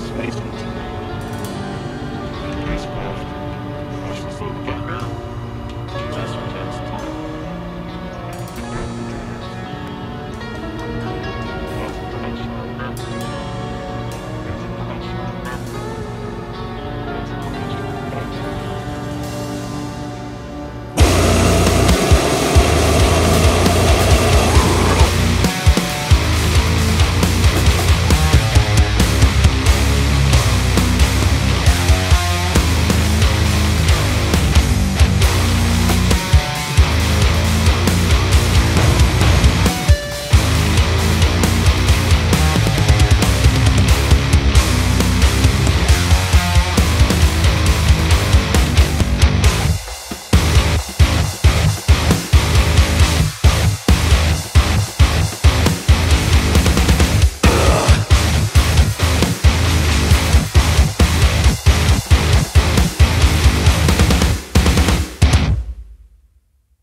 spaces.